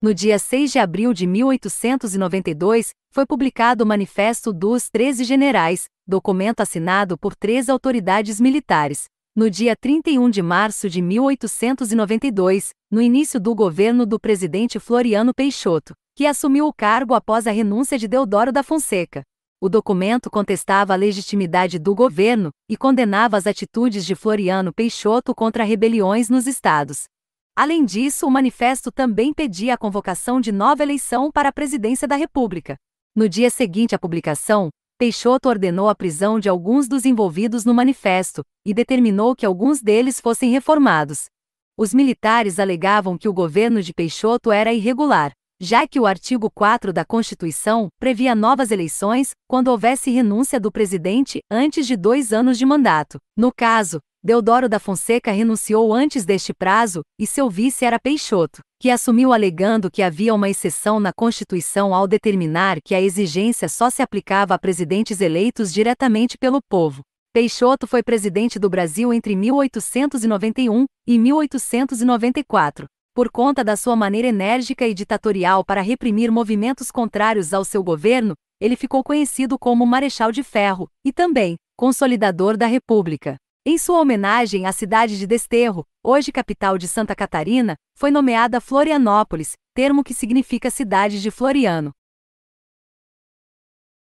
No dia 6 de abril de 1892, foi publicado o Manifesto dos Treze Generais, documento assinado por três autoridades militares. No dia 31 de março de 1892, no início do governo do presidente Floriano Peixoto, que assumiu o cargo após a renúncia de Deodoro da Fonseca. O documento contestava a legitimidade do governo e condenava as atitudes de Floriano Peixoto contra rebeliões nos estados. Além disso, o manifesto também pedia a convocação de nova eleição para a presidência da República. No dia seguinte à publicação, Peixoto ordenou a prisão de alguns dos envolvidos no manifesto e determinou que alguns deles fossem reformados. Os militares alegavam que o governo de Peixoto era irregular, já que o artigo 4 da Constituição previa novas eleições quando houvesse renúncia do presidente antes de dois anos de mandato. No caso, Deodoro da Fonseca renunciou antes deste prazo e seu vice era Peixoto, que assumiu alegando que havia uma exceção na Constituição ao determinar que a exigência só se aplicava a presidentes eleitos diretamente pelo povo. Peixoto foi presidente do Brasil entre 1891 e 1894 por conta da sua maneira enérgica e ditatorial para reprimir movimentos contrários ao seu governo, ele ficou conhecido como Marechal de Ferro e também Consolidador da República. Em sua homenagem, a cidade de Desterro, hoje capital de Santa Catarina, foi nomeada Florianópolis, termo que significa cidade de Floriano.